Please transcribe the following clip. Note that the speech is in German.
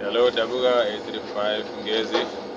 Hello, Tabuga 835 Ngezi.